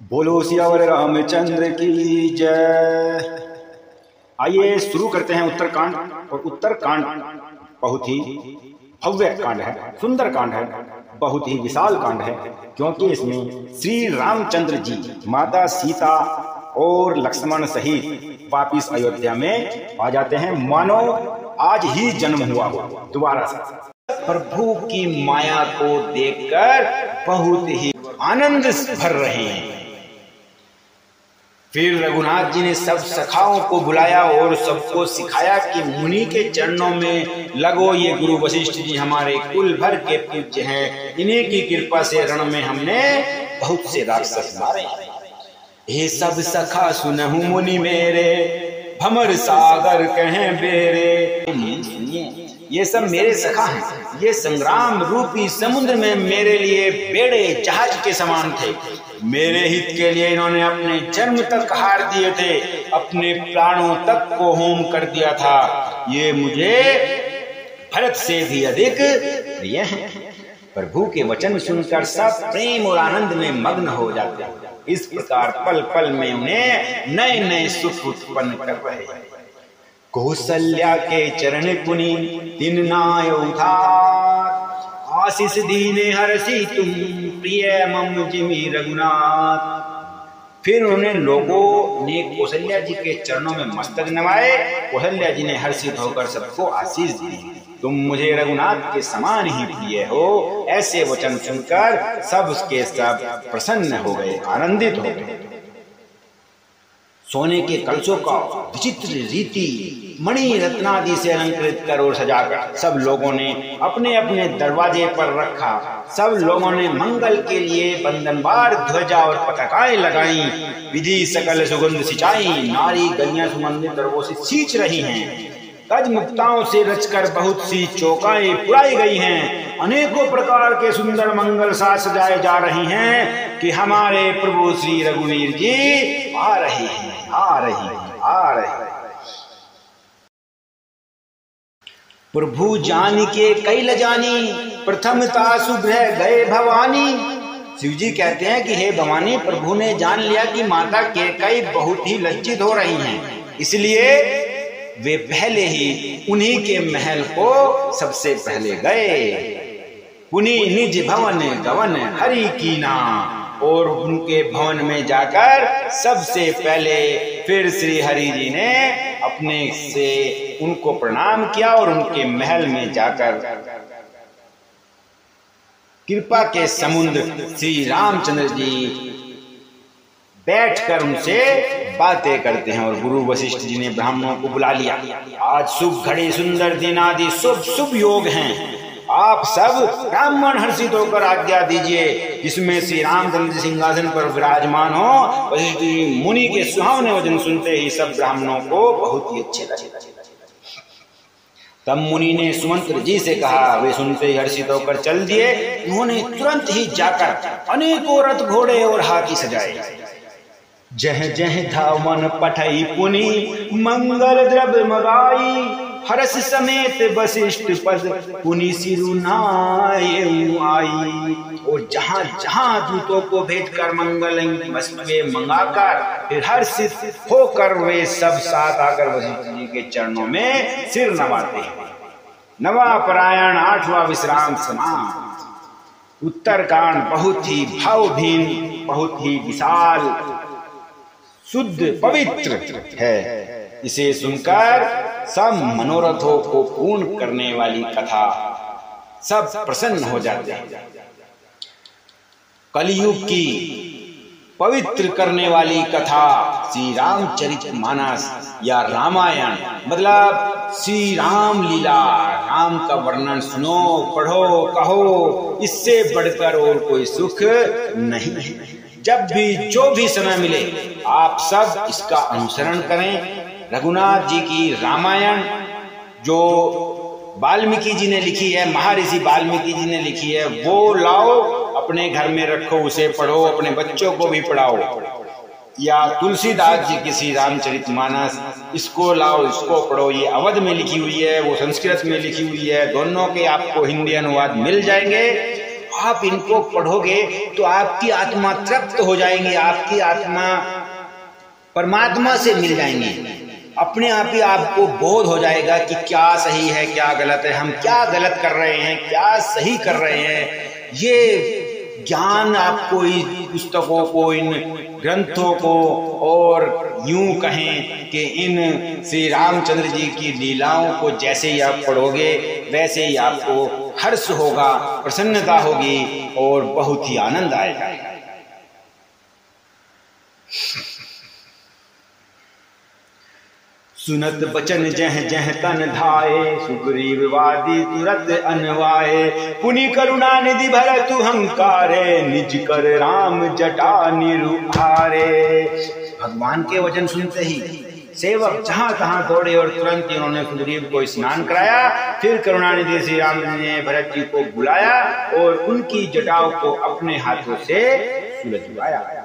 बोलो सियावर रामचंद्र की जय। आइए शुरू करते हैं उत्तरकांड, और उत्तरकांड बहुत ही भव्य कांड है, सुंदर कांड है, बहुत ही विशाल कांड है, क्योंकि इसमें श्री रामचंद्र जी, माता सीता और लक्ष्मण सहित वापिस अयोध्या में आ जाते हैं। मानो आज ही जन्म हुआ हो, दोबारा से। प्रभु की माया को देखकर बहुत ही आनंद भर रहे हैं। फिर रघुनाथ जी ने सब सखाओं को बुलाया और सबको सिखाया कि मुनि के चरणों में लगो ये गुरु वशिष्ठ जी हमारे कुल भर के पूज्य हैं। इन्हीं की कृपा से रण में हमने बहुत से राक्षस मारे। ये सब सखा, सुनहु मुनि मेरे भमर सागर कहें बेरे। सुनिए। ये सब मेरे सखा हैं। ये संग्राम रूपी समुद्र में मेरे लिए बेड़े जहाज़ के समान थे। मेरे हित के लिए इन्होंने अपने जन्म तक हार दिए थे। अपने प्राणों तक को होम कर दिया था। ये मुझे भरत से भी अधिक प्रिय है। प्रभु के वचन सुनकर सब प्रेम और आनंद में मग्न हो जाते हैं। इस प्रकार पल पल में उन्हें नए नए सुख उत्पन्न कर रहे हैं। कौशल्या के चरण पुनि दिन नाय आशीष दीने हरसी तुम, प्रिय मम जिमी रघुनाथ। फिर उन्होंने लोगों ने कौशल्या जी के चरणों में मस्तक नवाए कौशल्या जी ने हर्षित होकर सबको आशीष दी। तुम मुझे रघुनाथ के समान ही प्रिय हो, ऐसे वचन सुनकर सब उसके सब प्रसन्न हो गए, आनंदित हो गए। सोने के कलशों का विचित्र रीति मणि रत्नादि से अलंकृत कर और सजाकर सब लोगों ने अपने अपने दरवाजे पर रखा। सब लोगों ने मंगल के लिए बंधनवार ध्वजा और पटकाएँ लगाई। विधि सकल सुगंध सिंचाई, नारी गलियाँ सुगंधित और वो से सींच रही हैं। गज मुक्ताओं से रचकर बहुत सी चौकाएँ पुराई गई हैं। अनेकों प्रकार के सुंदर मंगल साथ सजाए जा रही हैं कि हमारे प्रभु श्री रघुवीर जी आ रहे हैं, आ रही हैं, आ रहे हैं। प्रभु जान के कई लजानी प्रथमता सुग्रह गए भवानी। शिव जी कहते हैं कि हे भवानी, प्रभु ने जान लिया कि माता के कई बहुत ही लज्जित हो रही हैं। इसलिए वे पहले ही उन्हीं के महल को सबसे पहले गए। उन्हीं निज भवन, गवन हरि की ना और उनके भवन में जाकर सबसे पहले फिर श्री हरि जी ने अपने से उनको प्रणाम किया और उनके महल में जाकर कृपा के समुद्र श्री रामचंद्र जी बैठकर उनसे बातें करते हैं और गुरु वशिष्ठ जी ने ब्राह्मणों को बुला लिया। आज शुभ, घड़ी सुंदर दिन आदि शुभ शुभ योग हैं। आप सब ब्राह्मण हर्षित होकर आज्ञा दीजिए, जिसमें श्री रामचंद्र सिंहासन पर विराजमान हो वशिष्ठ जी मुनि के सुहावने वचन सुनते ही सब ब्राह्मणों को बहुत ही अच्छे लगे। तब मुनि ने सुमंत्र जी से कहा, वे सुनते ही हर्षित होकर चल दिए। उन्होंने तुरंत ही जाकर अनेकों रथ घोड़े और हाथी सजाए। जह जह धावन पठई पुनि, मंगल द्रव्य मगाई। हरस समेत वशिष्ठ पद पुनि सिरुनाय आई और जहाँ जहाँ दूतों को भेज कर मंगल वस्तुएँ मंगाकर, फिर हर्षित होकर वे सब साथ आकर वशिष्ठ जी के चरणों में सिर नवाते हैं। नवा परायण, आठवां विश्राम समाप्त। उत्तरकांड बहुत ही भावभीन, बहुत ही विशाल, शुद्ध, पवित्र है। इसे सुनकर सब मनोरथों को पूर्ण करने वाली कथा सब प्रसन्न हो जाते हैं। कलयुग की पवित्र करने वाली कथा श्री रामचरित मानस या रामायण मतलब श्री राम लीला, राम का वर्णन सुनो, पढ़ो, कहो, इससे बढ़कर और कोई सुख नहीं। जब भी, जो भी समय मिले, आप सब इसका अनुसरण करें रघुनाथ जी की रामायण, जो वाल्मीकि जी ने लिखी है, महर्षि वाल्मीकि जी ने लिखी है, वो लाओ, अपने घर में रखो, उसे पढ़ो, अपने बच्चों को भी पढ़ाओ। या तुलसीदास जी की श्री रामचरित मानस, इसको लाओ, इसको पढ़ो, ये अवध में लिखी हुई है, वो संस्कृत में लिखी हुई है, दोनों के आपको हिंदी अनुवाद मिल जाएँगे। आप इनको पढ़ोगे तो आपकी आत्मा तृप्त हो जाएँगी, आपकी आत्मा परमात्मा से मिल जाएँगे। अपने आप ही आपको बोध हो जाएगा कि क्या सही है, क्या गलत है, हम क्या गलत कर रहे हैं, क्या सही कर रहे हैं। ये ज्ञान आपको इन पुस्तकों को, इन ग्रंथों को और यूँ कहें कि इन श्री रामचंद्र जी की लीलाओं को जैसे ही आप पढ़ोगे, वैसे ही आपको हर्ष होगा, प्रसन्नता होगी और बहुत ही आनंद आएगा। सुनत बचन जह जह तन धाये सुग्रीव वादी तुरत अनवाए। पुनि करुणा निधि भर तु हंकारे, निज कर राम जटा निरुहारे भगवान के वचन सुनते ही सेवक जहाँ तहां दौड़े और तुरंत ही उन्होंने सुग्रीव को स्नान कराया। फिर करुणानिधि श्री राम ने भरत जी को बुलाया और उनकी जटाओं को अपने हाथों से सुलझवाया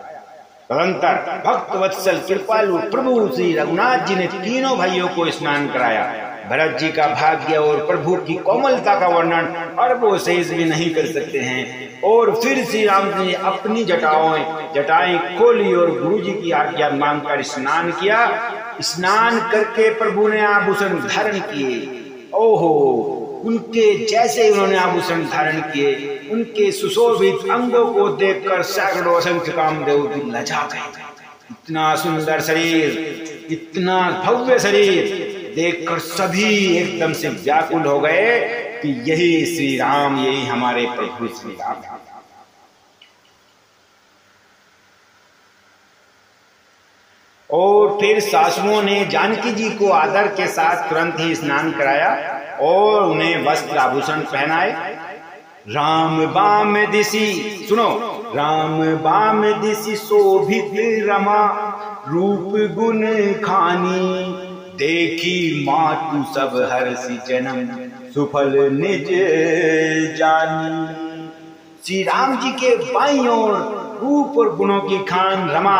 तदंतर भक्त वत्सल कृपालु प्रभु श्री रघुनाथ जी ने तीनों भाइयों को स्नान कराया। भरत जी का भाग्य और प्रभु की कोमलता का वर्णन अरबों शेष भी नहीं कर सकते हैं। और फिर श्री राम जी ने अपनी जटाओं जटाएँ खोली और गुरु जी की आज्ञा मांगकर स्नान किया। स्नान करके प्रभु ने आभूषण धारण किए। ओहो! उनके जैसे उन्होंने आभूषण धारण किए, उनके सुशोभित अंगों को देखकर सैकड़ों असंख्य कामदेव लजा गए। इतना सुंदर शरीर, इतना भव्य शरीर देखकर सभी एकदम से व्याकुल हो गए कि यही श्री राम यही हमारे प्रभु श्री राम और फिर सासुओं ने जानकी जी को आदर के साथ तुरंत ही स्नान कराया और उन्हें वस्त्र आभूषण पहनाए। राम बाम दिशी सुनो। राम बाम दिशी शोभित रमा, रूप गुण खानी। देखी मातु सब हर्षि जन्म, सुफल निज जानी। श्री राम जी के बाई और रूप और गुणों की खान रमा।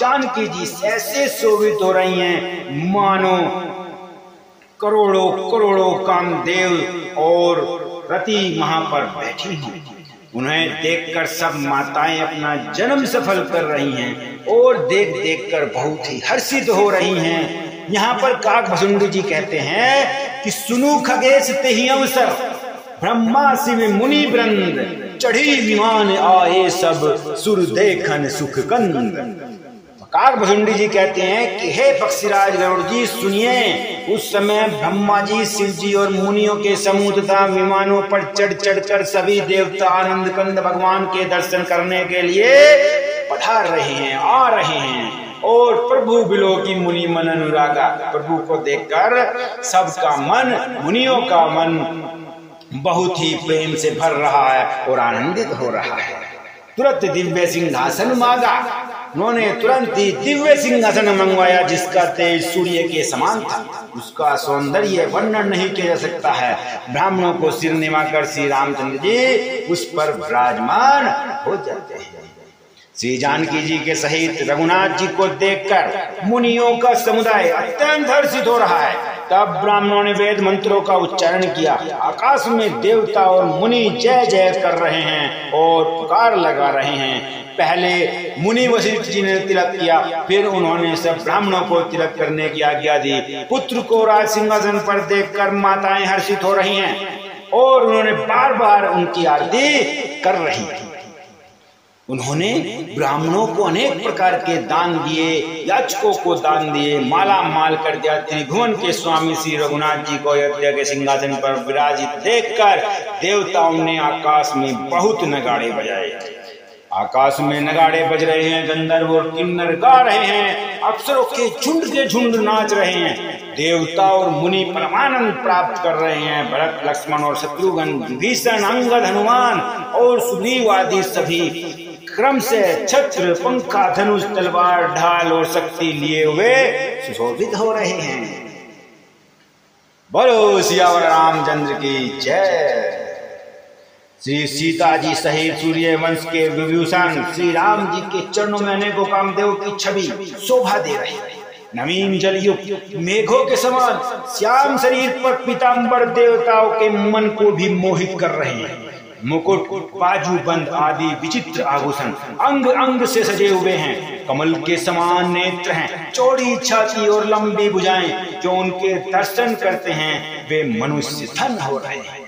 जानकी जी ऐसे शोभित हो रही हैं, मानो करोड़ों करोड़ों कामदेव और रति वहाँ पर बैठी हैं। उन्हें देखकर सब माताएँ अपना जन्म सफल कर रही हैं और देख देख कर बहुत ही हर्षित हो रही हैं। यहाँ पर काक जी कहते हैं कि, सुनु खगेश ते अवसर, ब्रह्मा शिव मुनि वृंद चढ़ी विमान आए सब, सुर देखन सुख कंद। काक भसुंडी जी कहते हैं कि, हे पक्षीराज गरुड़ जी, सुनिए, उस समय ब्रह्मा जी, शिव जी और मुनियों के समूह तथा विमानों पर चढ़ चढ़ कर सभी देवता आनंद कंद भगवान के दर्शन करने के लिए पधार रहे हैं, आ रहे हैं और प्रभु बिलो की मुनि मन अनुरागा। प्रभु को देखकर सबका मन, मुनियों का मन बहुत ही प्रेम से भर रहा है और आनंदित हो रहा है। तुरंत दिव्य सिंहासन मांगा। उन्होंने तुरंत ही दिव्य सिंहासन मंगवाया, जिसका तेज सूर्य के समान था। उसका सौंदर्य वर्णन नहीं किया जा सकता है। ब्राह्मणों को सिर निमाकर श्री रामचंद्र जी उस पर विराजमान हो जाते हैं। श्री जानकी जी के सहित रघुनाथ जी को देखकर मुनियों का समुदाय अत्यंत हर्षित हो रहा है। तब ब्राह्मणों ने वेद मंत्रों का उच्चारण किया। आकाश में देवता और मुनि जय जय कर रहे हैं और पुकार लगा रहे हैं। पहले मुनि वशिष्ठ जी ने तिलक किया, फिर उन्होंने सब ब्राह्मणों को तिलक करने की आज्ञा दी। पुत्र को राज सिंहासन पर देखकर माताएँ हर्षित हो रही हैं और उन्होंने बार बार उनकी आरती कर रही थी उन्होंने ब्राह्मणों को अनेक प्रकार के दान दिए याचकों को दान दिए, माला माल कर दिया, त्रिभुवन के स्वामी श्री रघुनाथ जी को अयोध्या के सिंहासन पर विराजित देखकर देवताओं ने आकाश में बहुत नगाड़े बजाए। आकाश में नगाड़े बज रहे हैं, गंधर्व और किन्नर गा रहे हैं अक्षरों के झुंड के झुंड नाच रहे हैं, देवता और मुनि परमानंद प्राप्त कर रहे हैं, भरत, लक्ष्मण और शत्रुघ्न, भीषण, अंगद, हनुमान और सुग्रीव आदि सभी क्रम से छत्र, पंखा, धनुष, तलवार, ढाल और शक्ति लिए हुए सुशोभित हो रहे हैं। बोलो सियावर रामचंद्र की जय। श्री सीता जी सहित सूर्य वंश के विभूषण श्री राम जी के चरणों में अनेकों कामदेव की छवि शोभा दे रही नवीन जल युक्त मेघों के समान श्याम शरीर पर पीताम्बर देवताओं के मन को भी मोहित कर रहे हैं। मुकुट, बाजू बंद आदि विचित्र आभूषण अंग अंग से सजे हुए हैं। कमल के समान नेत्र हैं, चौड़ी छाती और लंबी भुजाएँ, जो उनके दर्शन करते हैं, वे मनुष्य धन हो रहे हैं।